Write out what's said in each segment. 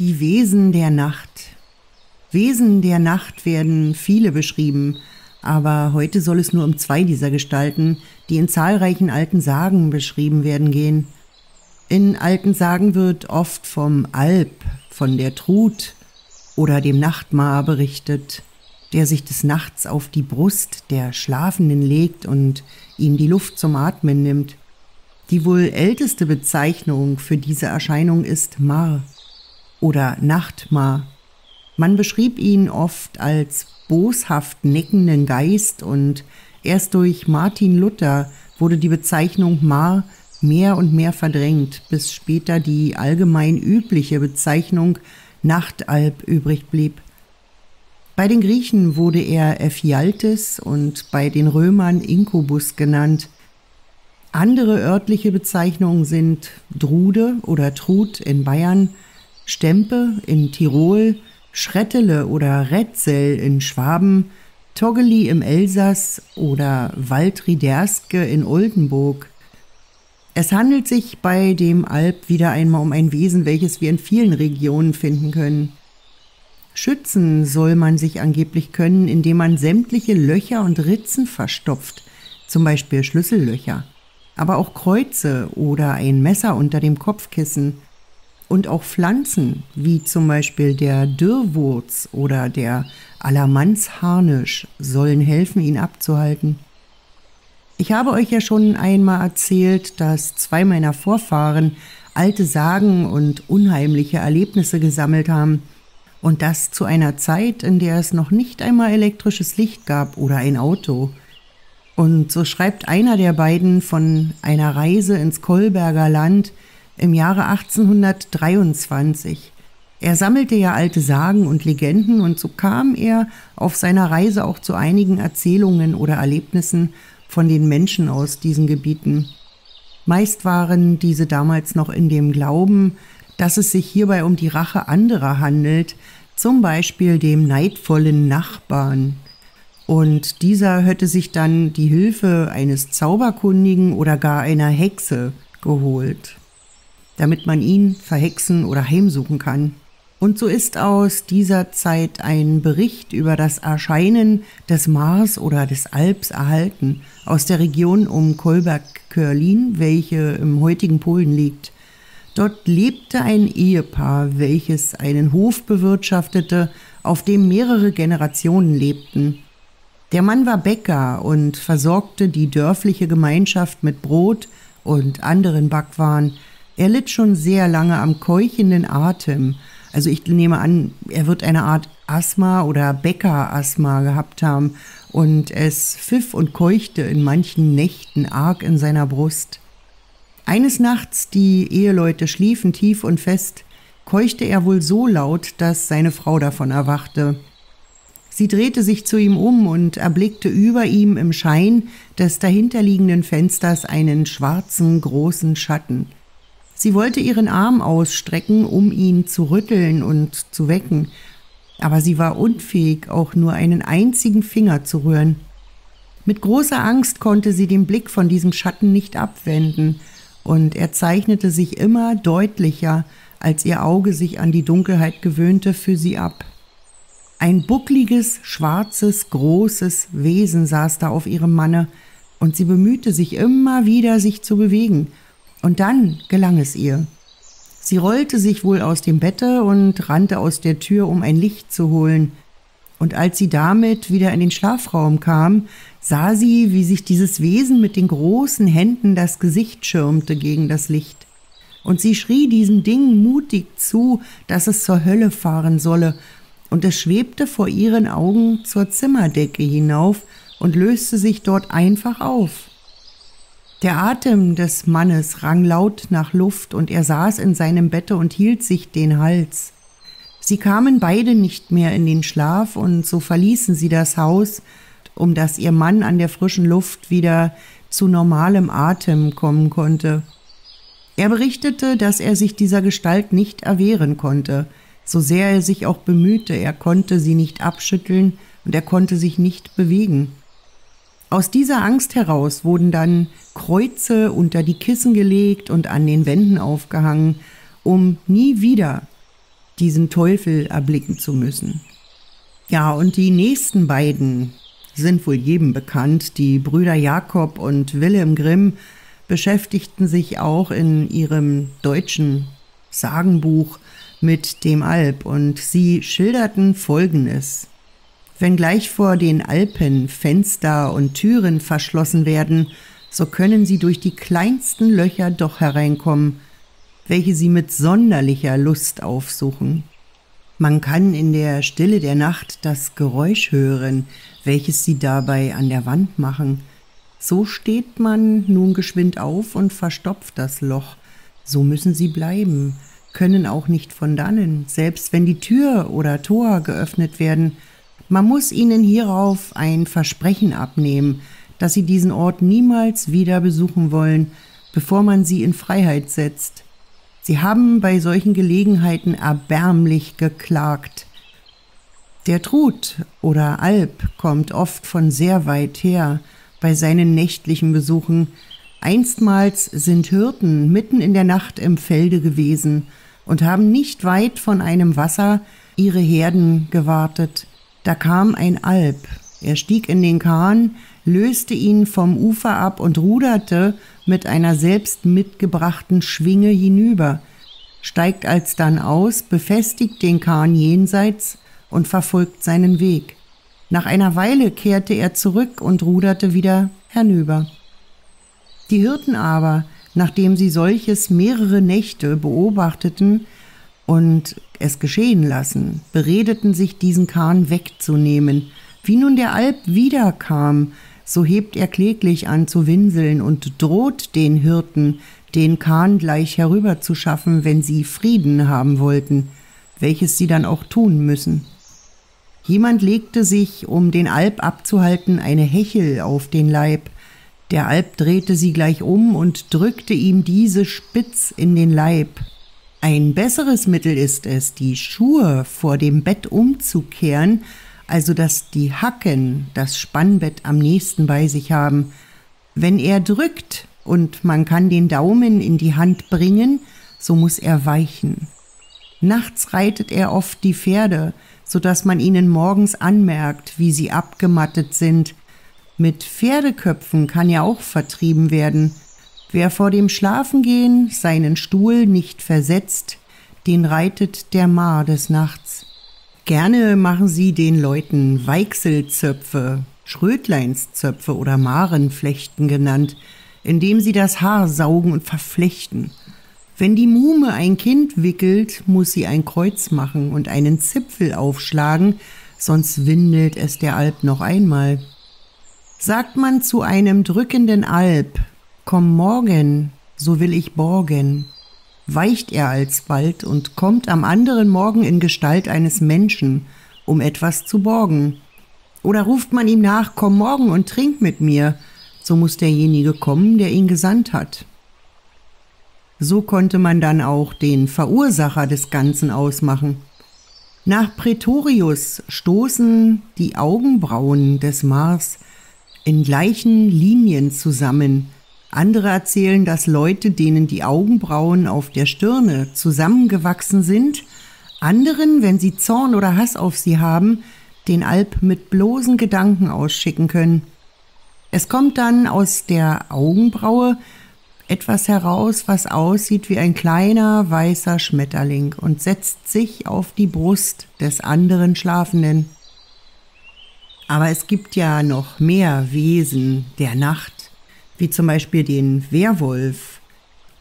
Die Wesen der Nacht. Wesen der Nacht werden viele beschrieben, aber heute soll es nur um zwei dieser Gestalten, die in zahlreichen alten Sagen beschrieben werden, gehen. In alten Sagen wird oft vom Alp, von der Trut oder dem Nachtmar berichtet, der sich des Nachts auf die Brust der Schlafenden legt und ihm die Luft zum Atmen nimmt. Die wohl älteste Bezeichnung für diese Erscheinung ist Mar oder Nachtmar. Man beschrieb ihn oft als boshaft neckenden Geist und erst durch Martin Luther wurde die Bezeichnung Mar mehr und mehr verdrängt, bis später die allgemein übliche Bezeichnung Nachtalb übrig blieb. Bei den Griechen wurde er Ephialtes und bei den Römern Inkubus genannt. Andere örtliche Bezeichnungen sind Drude oder Trud in Bayern, Stempe in Tirol, Schrettele oder Retzel in Schwaben, Toggeli im Elsass oder Waldriderske in Oldenburg. Es handelt sich bei dem Alp wieder einmal um ein Wesen, welches wir in vielen Regionen finden können. Schützen soll man sich angeblich können, indem man sämtliche Löcher und Ritzen verstopft, zum Beispiel Schlüssellöcher, aber auch Kreuze oder ein Messer unter dem Kopfkissen und auch Pflanzen, wie zum Beispiel der Dürrwurz oder der Alamannsharnisch, sollen helfen, ihn abzuhalten. Ich habe euch ja schon einmal erzählt, dass zwei meiner Vorfahren alte Sagen und unheimliche Erlebnisse gesammelt haben, und das zu einer Zeit, in der es noch nicht einmal elektrisches Licht gab oder ein Auto. Und so schreibt einer der beiden von einer Reise ins Kolberger Land, im Jahre 1823. Er sammelte ja alte Sagen und Legenden und so kam er auf seiner Reise auch zu einigen Erzählungen oder Erlebnissen von den Menschen aus diesen Gebieten. Meist waren diese damals noch in dem Glauben, dass es sich hierbei um die Rache anderer handelt, zum Beispiel dem neidvollen Nachbarn. Und dieser hätte sich dann die Hilfe eines Zauberkundigen oder gar einer Hexe geholt damit man ihn verhexen oder heimsuchen kann. Und so ist aus dieser Zeit ein Bericht über das Erscheinen des Mars oder des Alps erhalten, aus der Region um Kolberg-Körlin, welche im heutigen Polen liegt. Dort lebte ein Ehepaar, welches einen Hof bewirtschaftete, auf dem mehrere Generationen lebten. Der Mann war Bäcker und versorgte die dörfliche Gemeinschaft mit Brot und anderen Backwaren, er litt schon sehr lange am keuchenden Atem. Also ich nehme an, er wird eine Art Asthma oder Bäckerasthma gehabt haben und es pfiff und keuchte in manchen Nächten arg in seiner Brust. Eines Nachts, die Eheleute schliefen tief und fest, keuchte er wohl so laut, dass seine Frau davon erwachte. Sie drehte sich zu ihm um und erblickte über ihm im Schein des dahinterliegenden Fensters einen schwarzen großen Schatten. Sie wollte ihren Arm ausstrecken, um ihn zu rütteln und zu wecken, aber sie war unfähig, auch nur einen einzigen Finger zu rühren. Mit großer Angst konnte sie den Blick von diesem Schatten nicht abwenden, und er zeichnete sich immer deutlicher, als ihr Auge sich an die Dunkelheit gewöhnte, für sie ab. Ein buckliges, schwarzes, großes Wesen saß da auf ihrem Manne, und sie bemühte sich immer wieder, sich zu bewegen, und dann gelang es ihr. Sie rollte sich wohl aus dem Bette und rannte aus der Tür, um ein Licht zu holen. Und als sie damit wieder in den Schlafraum kam, sah sie, wie sich dieses Wesen mit den großen Händen das Gesicht schirmte gegen das Licht. Und sie schrie diesem Ding mutig zu, dass es zur Hölle fahren solle, und es schwebte vor ihren Augen zur Zimmerdecke hinauf und löste sich dort einfach auf. Der Atem des Mannes rang laut nach Luft, und er saß in seinem Bette und hielt sich den Hals. Sie kamen beide nicht mehr in den Schlaf, und so verließen sie das Haus, um dass ihr Mann an der frischen Luft wieder zu normalem Atem kommen konnte. Er berichtete, dass er sich dieser Gestalt nicht erwehren konnte, so sehr er sich auch bemühte, er konnte sie nicht abschütteln und er konnte sich nicht bewegen. Aus dieser Angst heraus wurden dann Kreuze unter die Kissen gelegt und an den Wänden aufgehangen, um nie wieder diesen Teufel erblicken zu müssen. Ja, und die nächsten beiden sind wohl jedem bekannt. Die Brüder Jakob und Wilhelm Grimm beschäftigten sich auch in ihrem deutschen Sagenbuch mit dem Alp und sie schilderten Folgendes. Wenn gleich vor den Alpen Fenster und Türen verschlossen werden, so können sie durch die kleinsten Löcher doch hereinkommen, welche sie mit sonderlicher Lust aufsuchen. Man kann in der Stille der Nacht das Geräusch hören, welches sie dabei an der Wand machen. So steht man nun geschwind auf und verstopft das Loch. So müssen sie bleiben, können auch nicht von dannen, selbst wenn die Tür oder Tor geöffnet werden. Man muss ihnen hierauf ein Versprechen abnehmen, dass sie diesen Ort niemals wieder besuchen wollen, bevor man sie in Freiheit setzt. Sie haben bei solchen Gelegenheiten erbärmlich geklagt. Der Trud oder Alp kommt oft von sehr weit her bei seinen nächtlichen Besuchen. Einstmals sind Hirten mitten in der Nacht im Felde gewesen und haben nicht weit von einem Wasser ihre Herden gewartet. Da kam ein Alp. Er stieg in den Kahn, löste ihn vom Ufer ab und ruderte mit einer selbst mitgebrachten Schwinge hinüber, steigt alsdann aus, befestigt den Kahn jenseits und verfolgt seinen Weg. Nach einer Weile kehrte er zurück und ruderte wieder herüber. Die Hirten aber, nachdem sie solches mehrere Nächte beobachteten und es geschehen lassen, beredeten sich diesen Kahn wegzunehmen. Wie nun der Alp wiederkam, so hebt er kläglich an zu winseln und droht den Hirten, den Kahn gleich herüberzuschaffen, wenn sie Frieden haben wollten, welches sie dann auch tun müssen. Jemand legte sich, um den Alp abzuhalten, eine Hechel auf den Leib, der Alp drehte sie gleich um und drückte ihm diese spitz in den Leib. Ein besseres Mittel ist es, die Schuhe vor dem Bett umzukehren, also dass die Hacken das Spannbett am nächsten bei sich haben. Wenn er drückt und man kann den Daumen in die Hand bringen, so muss er weichen. Nachts reitet er oft die Pferde, so dass man ihnen morgens anmerkt, wie sie abgemattet sind, mit Pferdeköpfen kann ja auch vertrieben werden. Wer vor dem Schlafengehen seinen Stuhl nicht versetzt, den reitet der Maar des Nachts. Gerne machen sie den Leuten Weichselzöpfe, Schrötleinszöpfe oder Marenflechten genannt, indem sie das Haar saugen und verflechten. Wenn die Muhme ein Kind wickelt, muss sie ein Kreuz machen und einen Zipfel aufschlagen, sonst windelt es der Alp noch einmal. Sagt man zu einem drückenden Alp, komm morgen, so will ich borgen, weicht er alsbald und kommt am anderen Morgen in Gestalt eines Menschen, um etwas zu borgen. Oder ruft man ihm nach, komm morgen und trink mit mir, so muss derjenige kommen, der ihn gesandt hat. So konnte man dann auch den Verursacher des Ganzen ausmachen. Nach Pretorius stoßen die Augenbrauen des Mars in gleichen Linien zusammen. Andere erzählen, dass Leute, denen die Augenbrauen auf der Stirne zusammengewachsen sind, anderen, wenn sie Zorn oder Hass auf sie haben, den Alp mit bloßen Gedanken ausschicken können. Es kommt dann aus der Augenbraue etwas heraus, was aussieht wie ein kleiner weißer Schmetterling und setzt sich auf die Brust des anderen Schlafenden. Aber es gibt ja noch mehr Wesen der Nacht, wie zum Beispiel den Werwolf.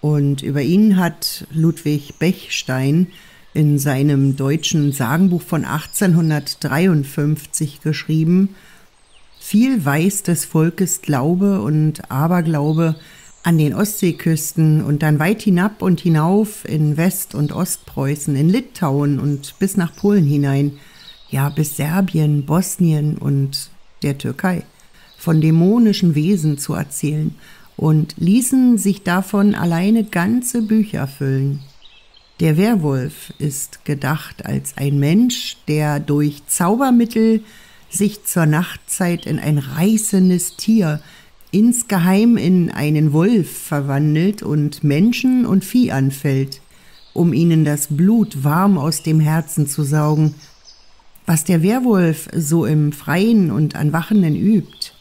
Und über ihn hat Ludwig Bechstein in seinem deutschen Sagenbuch von 1853 geschrieben, viel weiß des Volkes Glaube und Aberglaube an den Ostseeküsten und dann weit hinab und hinauf in West- und Ostpreußen, in Litauen und bis nach Polen hinein ja bis Serbien, Bosnien und der Türkei, von dämonischen Wesen zu erzählen und ließen sich davon alleine ganze Bücher füllen. Der Werwolf ist gedacht als ein Mensch, der durch Zaubermittel sich zur Nachtzeit in ein reißendes Tier, insgeheim in einen Wolf verwandelt und Menschen und Vieh anfällt. um ihnen das Blut warm aus dem Herzen zu saugen. Was der Werwolf so im Freien und an Wachenden übt,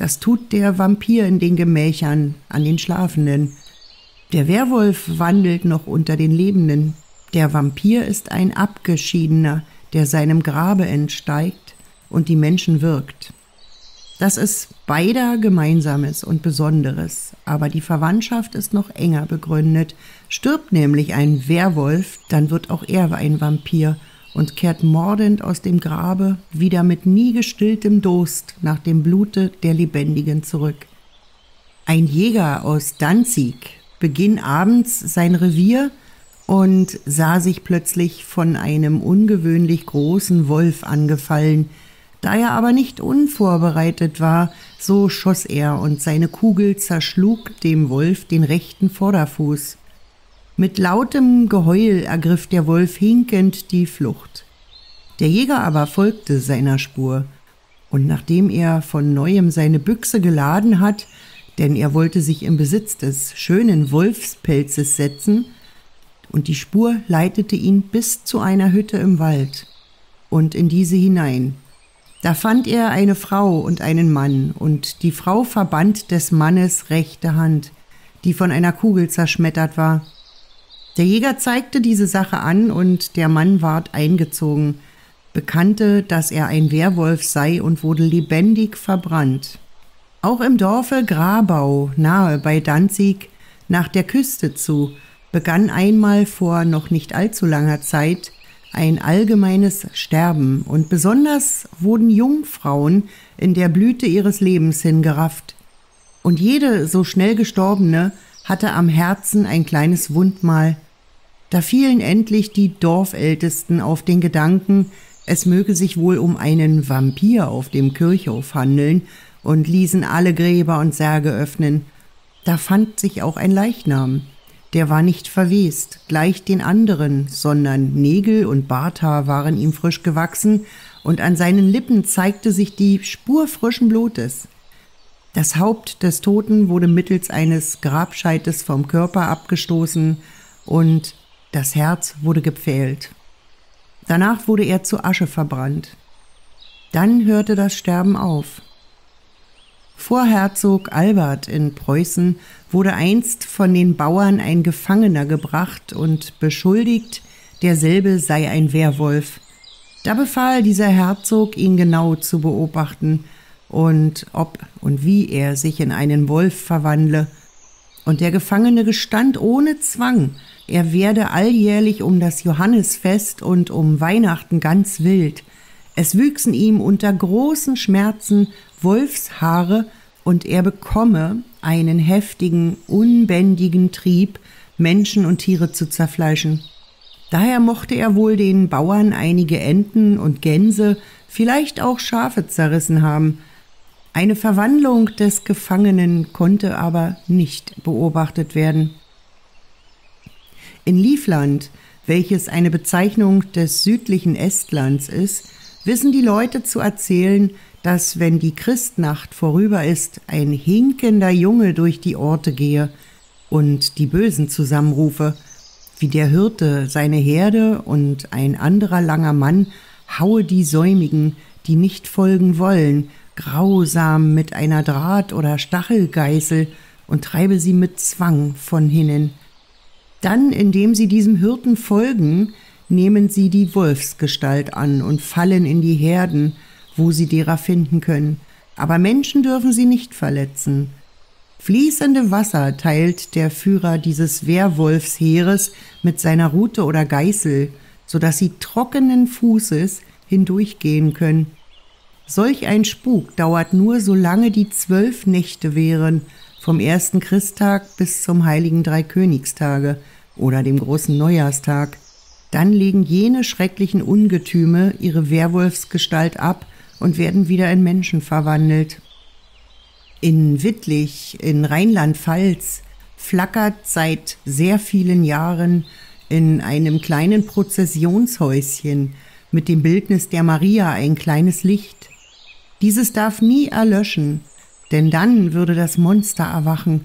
das tut der Vampir in den Gemächern an den Schlafenden. Der Werwolf wandelt noch unter den Lebenden. Der Vampir ist ein Abgeschiedener, der seinem Grabe entsteigt und die Menschen wirkt. Das ist beider Gemeinsames und Besonderes, aber die Verwandtschaft ist noch enger begründet. Stirbt nämlich ein Werwolf, dann wird auch er ein Vampir und kehrt mordend aus dem Grabe wieder mit nie gestilltem Durst nach dem Blute der Lebendigen zurück. Ein Jäger aus Danzig beginn abends sein Revier und sah sich plötzlich von einem ungewöhnlich großen Wolf angefallen. Da er aber nicht unvorbereitet war, so schoss er und seine Kugel zerschlug dem Wolf den rechten Vorderfuß. Mit lautem Geheul ergriff der Wolf hinkend die Flucht. Der Jäger aber folgte seiner Spur, und nachdem er von neuem seine Büchse geladen hat, denn er wollte sich im Besitz des schönen Wolfspelzes setzen, und die Spur leitete ihn bis zu einer Hütte im Wald und in diese hinein. Da fand er eine Frau und einen Mann, und die Frau verband des Mannes rechte Hand, die von einer Kugel zerschmettert war. Der Jäger zeigte diese Sache an und der Mann ward eingezogen, bekannte, dass er ein Werwolf sei und wurde lebendig verbrannt. Auch im Dorfe Grabau, nahe bei Danzig, nach der Küste zu, begann einmal vor noch nicht allzu langer Zeit ein allgemeines Sterben und besonders wurden Jungfrauen in der Blüte ihres Lebens hingerafft. Und jede so schnell gestorbene hatte am Herzen ein kleines Wundmal. Da fielen endlich die Dorfältesten auf den Gedanken, es möge sich wohl um einen Vampir auf dem Kirchhof handeln und ließen alle Gräber und Särge öffnen. Da fand sich auch ein Leichnam. Der war nicht verwest, gleich den anderen, sondern Nägel und Barthaar waren ihm frisch gewachsen, und an seinen Lippen zeigte sich die Spur frischen Blutes. Das Haupt des Toten wurde mittels eines Grabscheites vom Körper abgestoßen und das Herz wurde gepfählt. Danach wurde er zu Asche verbrannt. Dann hörte das Sterben auf. Vor Herzog Albert in Preußen wurde einst von den Bauern ein Gefangener gebracht und beschuldigt, derselbe sei ein Werwolf. Da befahl dieser Herzog, ihn genau zu beobachten und ob und wie er sich in einen Wolf verwandle. Und der Gefangene gestand ohne Zwang, er werde alljährlich um das Johannisfest und um Weihnachten ganz wild. Es wüchsen ihm unter großen Schmerzen Wolfshaare und er bekomme einen heftigen, unbändigen Trieb, Menschen und Tiere zu zerfleischen. Daher mochte er wohl den Bauern einige Enten und Gänse, vielleicht auch Schafe zerrissen haben, eine Verwandlung des Gefangenen konnte aber nicht beobachtet werden. In Livland, welches eine Bezeichnung des südlichen Estlands ist, wissen die Leute zu erzählen, dass wenn die Christnacht vorüber ist, ein hinkender Junge durch die Orte gehe und die Bösen zusammenrufe, wie der Hirte seine Herde und ein anderer langer Mann haue die Säumigen, die nicht folgen wollen, grausam mit einer Draht- oder Stachelgeißel und treibe sie mit Zwang von hinnen. Dann, indem sie diesem Hirten folgen, nehmen sie die Wolfsgestalt an und fallen in die Herden, wo sie derer finden können. Aber Menschen dürfen sie nicht verletzen. Fließende Wasser teilt der Führer dieses Werwolfsheeres mit seiner Rute oder Geißel, so dass sie trockenen Fußes hindurchgehen können Solch ein Spuk dauert nur, solange die zwölf Nächte wären, vom ersten Christtag bis zum heiligen Dreikönigstage oder dem großen Neujahrstag. Dann legen jene schrecklichen Ungetüme ihre Werwolfsgestalt ab und werden wieder in Menschen verwandelt. In Wittlich, in Rheinland-Pfalz, flackert seit sehr vielen Jahren in einem kleinen Prozessionshäuschen mit dem Bildnis der Maria ein kleines Licht. Dieses darf nie erlöschen, denn dann würde das Monster erwachen,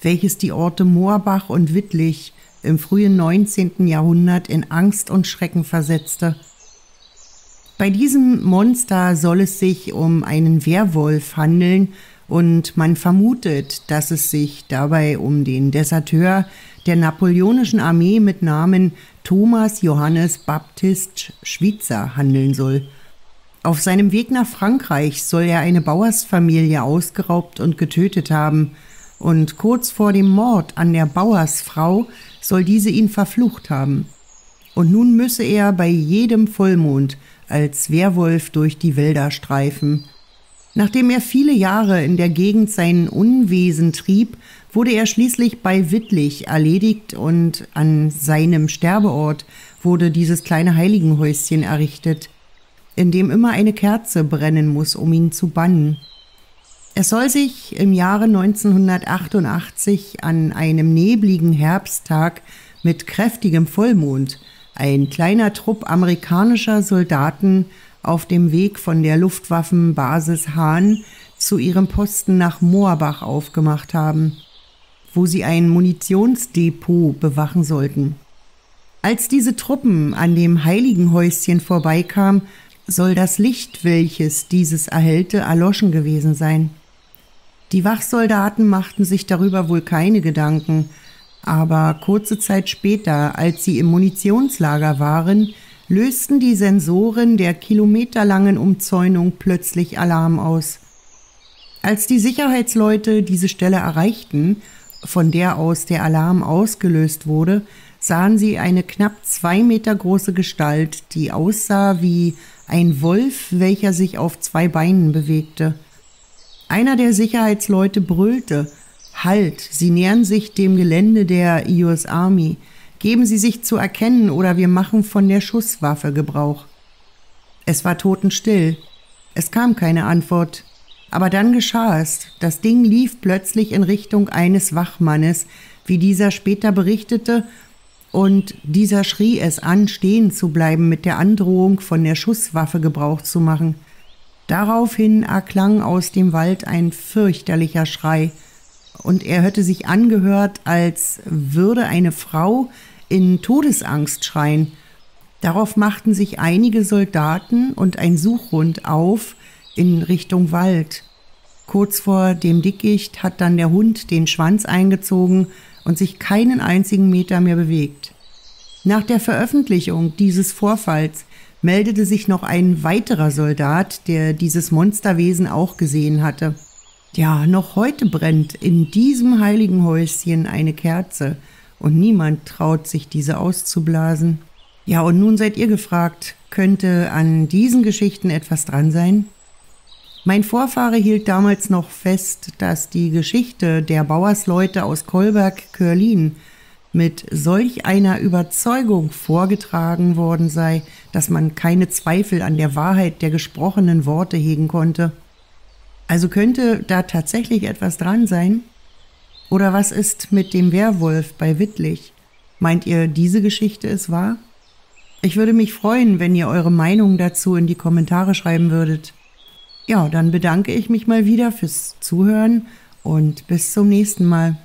welches die Orte Moorbach und Wittlich im frühen 19. Jahrhundert in Angst und Schrecken versetzte. Bei diesem Monster soll es sich um einen Werwolf handeln und man vermutet, dass es sich dabei um den Deserteur der napoleonischen Armee mit Namen Thomas Johannes Baptist Schwitzer handeln soll. Auf seinem Weg nach Frankreich soll er eine Bauersfamilie ausgeraubt und getötet haben, und kurz vor dem Mord an der Bauersfrau soll diese ihn verflucht haben. Und nun müsse er bei jedem Vollmond als Werwolf durch die Wälder streifen. Nachdem er viele Jahre in der Gegend sein Unwesen trieb, wurde er schließlich bei Wittlich erledigt und an seinem Sterbeort wurde dieses kleine Heiligenhäuschen errichtet, in dem immer eine Kerze brennen muss, um ihn zu bannen. Es soll sich im Jahre 1988 an einem nebligen Herbsttag mit kräftigem Vollmond ein kleiner Trupp amerikanischer Soldaten auf dem Weg von der Luftwaffenbasis Hahn zu ihrem Posten nach Moorbach aufgemacht haben, wo sie ein Munitionsdepot bewachen sollten. Als diese Truppen an dem Heiligenhäuschen vorbeikamen, soll das Licht, welches dieses erhellte, erloschen gewesen sein. Die Wachsoldaten machten sich darüber wohl keine Gedanken, aber kurze Zeit später, als sie im Munitionslager waren, lösten die Sensoren der kilometerlangen Umzäunung plötzlich Alarm aus. Als die Sicherheitsleute diese Stelle erreichten, von der aus der Alarm ausgelöst wurde, sahen sie eine knapp zwei Meter große Gestalt, die aussah wie ein Wolf, welcher sich auf zwei Beinen bewegte. Einer der Sicherheitsleute brüllte Halt, Sie nähern sich dem Gelände der US Army. Geben Sie sich zu erkennen oder wir machen von der Schusswaffe Gebrauch. Es war totenstill. Es kam keine Antwort. Aber dann geschah es. Das Ding lief plötzlich in Richtung eines Wachmannes, wie dieser später berichtete, und dieser schrie es an, stehen zu bleiben mit der Androhung, von der Schusswaffe Gebrauch zu machen. Daraufhin erklang aus dem Wald ein fürchterlicher Schrei, und er hörte sich angehört, als würde eine Frau in Todesangst schreien. Darauf machten sich einige Soldaten und ein Suchhund auf in Richtung Wald. Kurz vor dem Dickicht hat dann der Hund den Schwanz eingezogen und sich keinen einzigen Meter mehr bewegt. Nach der Veröffentlichung dieses Vorfalls meldete sich noch ein weiterer Soldat, der dieses Monsterwesen auch gesehen hatte. Ja, noch heute brennt in diesem heiligen Häuschen eine Kerze und niemand traut sich diese auszublasen. Ja, und nun seid ihr gefragt, könnte an diesen Geschichten etwas dran sein? Mein Vorfahre hielt damals noch fest, dass die Geschichte der Bauersleute aus Kolberg-Körlin mit solch einer Überzeugung vorgetragen worden sei, dass man keine Zweifel an der Wahrheit der gesprochenen Worte hegen konnte. Also könnte da tatsächlich etwas dran sein? Oder was ist mit dem Werwolf bei Wittlich? Meint ihr, diese Geschichte ist wahr? Ich würde mich freuen, wenn ihr eure Meinung dazu in die Kommentare schreiben würdet. Ja, dann bedanke ich mich mal wieder fürs Zuhören und bis zum nächsten Mal.